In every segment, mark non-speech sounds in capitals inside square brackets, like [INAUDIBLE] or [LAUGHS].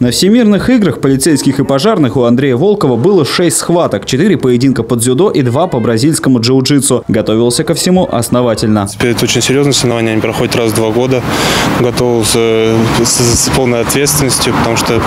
На всемирных играх полицейских и пожарных у Андрея Волкова было 6 схваток, 4 поединка по дзюдо и 2 по бразильскому джиу-джитсу. Готовился ко всему основательно. Это очень серьезные соревнования, они проходят раз в два года. Готовился с, с полной ответственностью, потому что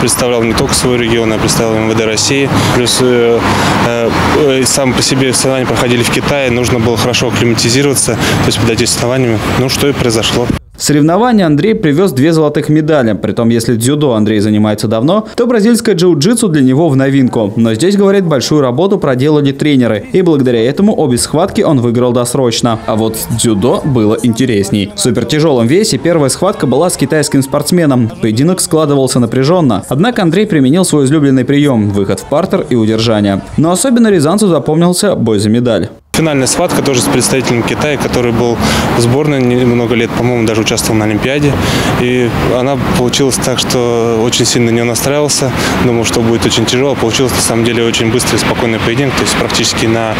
представлял не только свой регион, а представлял МВД России. Плюс э, э, сам по себе соревнования проходили в Китае, нужно было хорошо акклиматизироваться, то есть подойти с соревнованиями. Ну, что и произошло. В соревнования Андрей привез две золотых медали. Притом, если дзюдо Андрей занимается давно, то бразильское джиу-джитсу для него в новинку. Но здесь, говорит, большую работу проделали тренеры. И благодаря этому обе схватки он выиграл досрочно. А вот дзюдо было интересней. В супертяжелом весе первая схватка была с китайским спортсменом. Поединок складывался напряженно. Однако Андрей применил свой излюбленный прием – выход в партер и удержание. Но особенно рязанцу запомнился бой за медаль. Финальная схватка тоже с представителем Китая, который был в сборной много лет, по-моему, даже участвовал на Олимпиаде. И она получилась так, что очень сильно не настраивался. Думал, что будет очень тяжело. Получилось на самом деле очень быстрый, спокойный поединок. То есть практически на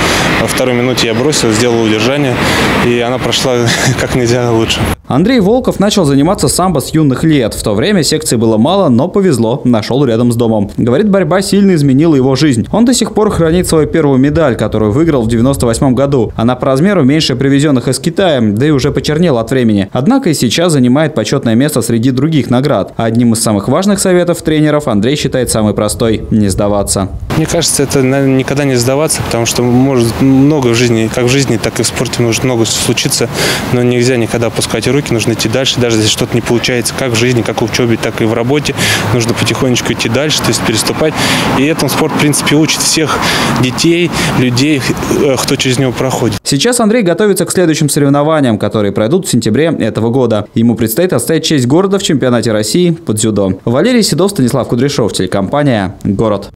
второй минуте я бросил, сделал удержание. И она прошла [LAUGHS] как нельзя лучше. Андрей Волков начал заниматься самбо с юных лет. В то время секций было мало, но повезло, нашел рядом с домом. Говорит, борьба сильно изменила его жизнь. Он до сих пор хранит свою первую медаль, которую выиграл в 98 году. Она по размеру меньше привезенных из Китая, да и уже почернела от времени. Однако и сейчас занимает почетное место среди других наград. Одним из самых важных советов тренеров Андрей считает самый простой – не сдаваться. Мне кажется, это наверное, никогда не сдаваться, потому что может много в жизни, как в жизни, так и в спорте может много случиться, но нельзя никогда опускать руки, нужно идти дальше, даже если что-то не получается, как в жизни, как в учебе, так и в работе, нужно потихонечку идти дальше, то есть переступать. И этому спорт, в принципе, учит всех детей, людей, э, кто через него проходит. Сейчас Андрей готовится к следующим соревнованиям, которые пройдут в сентябре этого года. Ему предстоит отстоять честь города в чемпионате России под дзюдо. Валерий Седов, Станислав Кудряшов, телекомпания «Город».